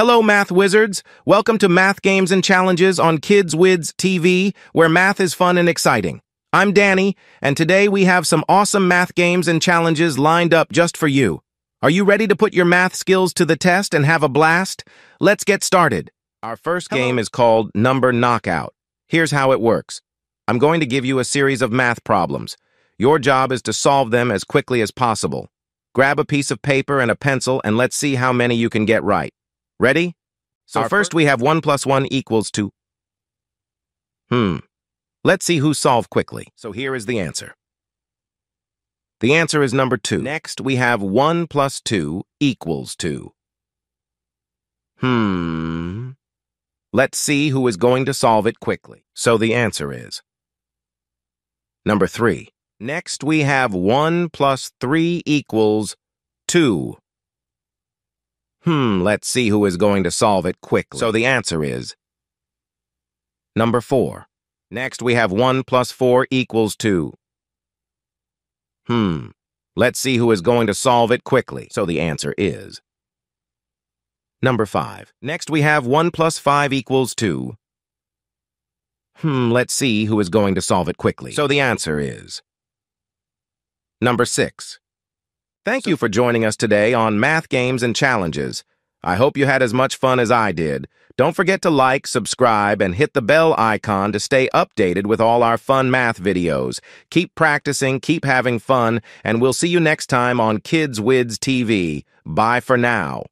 Hello, math wizards. Welcome to Math Games and Challenges on Kids Widz TV, where math is fun and exciting. I'm Danny, and today we have some awesome math games and challenges lined up just for you. Are you ready to put your math skills to the test and have a blast? Let's get started. Our first Hello. game is called Number Knockout. Here's how it works. I'm going to give you a series of math problems. Your job is to solve them as quickly as possible. Grab a piece of paper and a pencil and let's see how many you can get right. Ready? So first we have 1 plus 1 equals 2. Hmm. Let's see who solved quickly. So here is the answer. The answer is number 2. Next we have 1 plus 2 equals 2. Hmm. Let's see who is going to solve it quickly. So the answer is number 3. Next we have 1 plus 3 equals 2. Hmm, let's see who is going to solve it quickly. So the answer is number 4. Next we have 1 plus 4 equals 2. Hmm, let's see who is going to solve it quickly. So the answer is number 5. Next we have 1 plus 5 equals 2. Hmm, let's see who is going to solve it quickly. So the answer is number 6. Thank you for joining us today on Math Games and Challenges. I hope you had as much fun as I did. Don't forget to like, subscribe, and hit the bell icon to stay updated with all our fun math videos. Keep practicing, keep having fun, and we'll see you next time on Kids Widz TV. Bye for now.